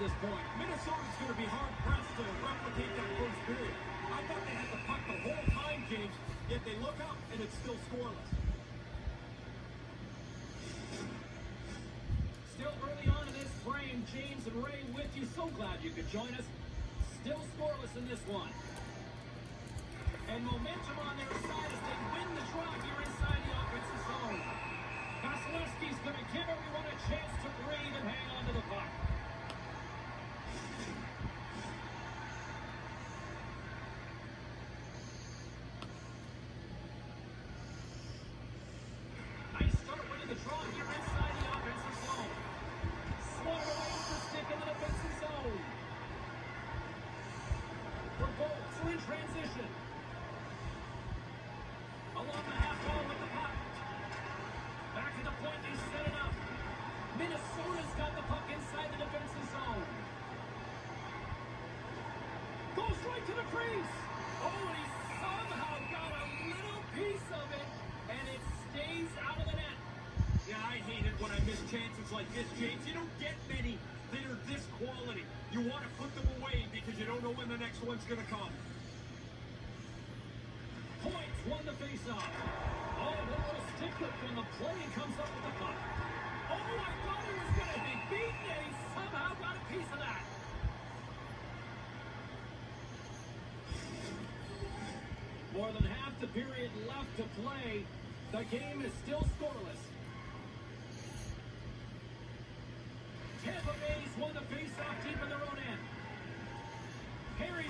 this point. Minnesota's going to be hard-pressed to replicate that first period. I thought they had the puck the whole time, James, yet they look up and it's still scoreless. Still early on in this frame, James and Ray with you. So glad you could join us. Still scoreless in this one. And momentum on their side as they win the draw here inside the offensive zone. Vasilevskiy's to the point. He's set it up. Minnesota's got the puck inside the defensive zone. Goes right to the crease. Oh, and he somehow got a little piece of it, and it stays out of the net. Yeah, I hate it when I miss chances like this, James. You don't get many that are this quality. You want to put them away because next one's going to come. Points won the faceoff. Oh, what a stick when the play comes up with the puck. Oh, I thought he was going to be beaten, and he somehow got a piece of that. More than half the period left to play. The game is still scoreless. Tampa Bay's won the faceoff deep in their own end. Harry's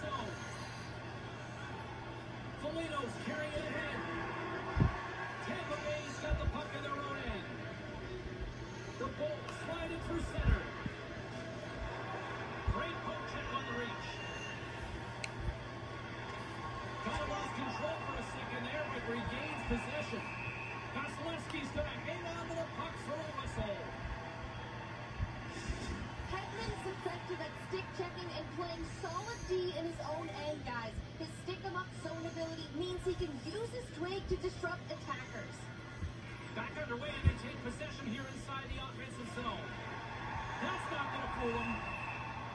to disrupt attackers. Back underway and they take possession here inside the offensive zone. That's not going to fool him.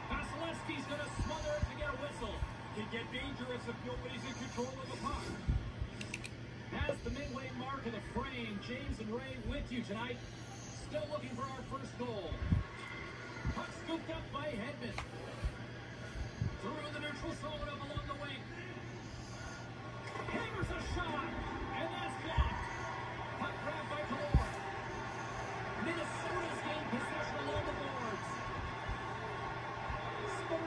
Vasilevskiy's going to smother it to get a whistle. Can get dangerous if nobody's in control of the puck. As the midway mark of the frame, James and Ray with you tonight. Still looking for our first goal. Puck scooped up by Hedman. Through the neutral zone up along the wing.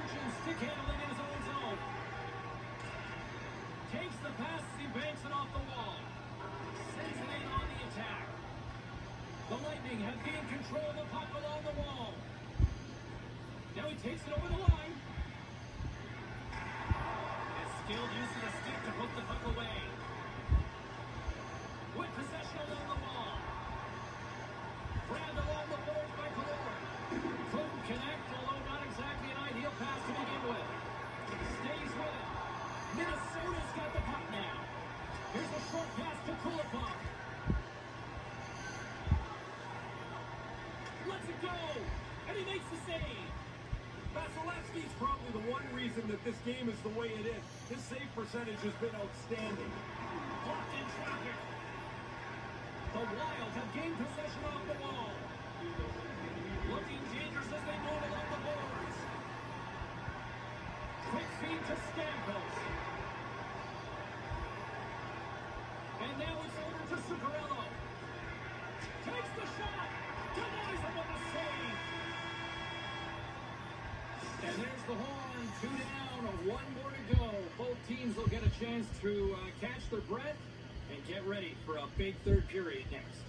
Spurgeon stick handling in his own zone. Takes the pass, he banks it off the wall. Sends it in on the attack. The Lightning have gained control of the puck along the wall. Now he takes it over the line. His skilled use of the stick Let's go! And he makes the save. Vasilevskiy's probably the one reason that this game is the way it is. His save percentage has been outstanding. Blocked in traffic. The Wild have gained possession off the wall. Looking dangerous as they move along the boards. Quick feed to Stamkos. And now it's over to Zuccarello. the horn. Two down, one more to go. Both teams will get a chance to uh, catch their breath and get ready for a big third period next.